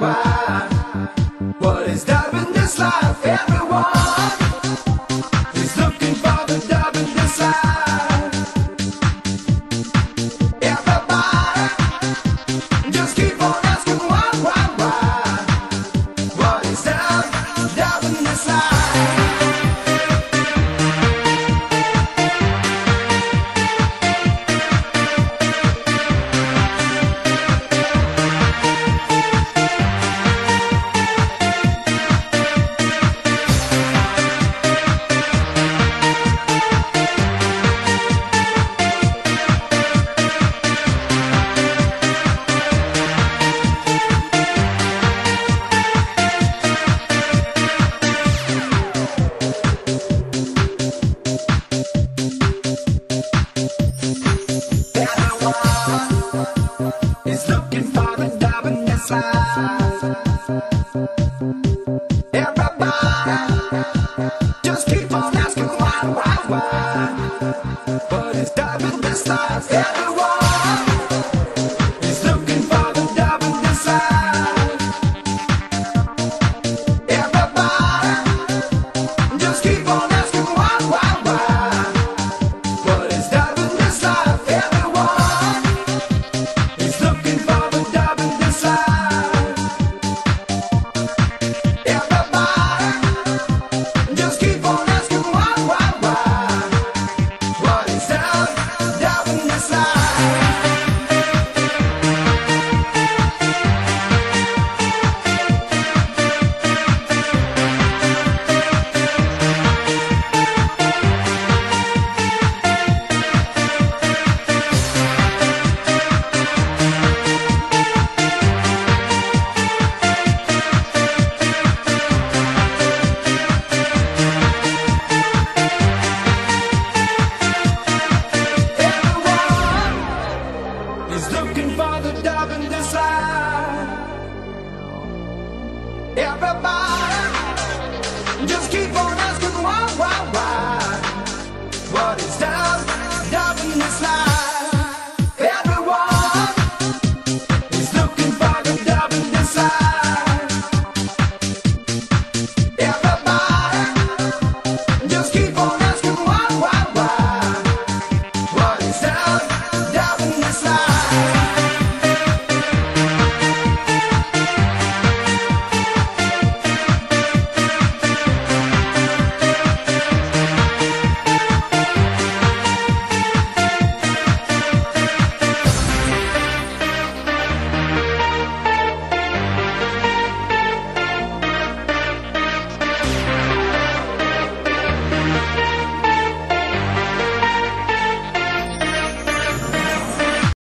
What is love in this life, everyone? Is looking for the love in this life. Everybody, just keep on asking why, why, why. But it's diamond besides everyone.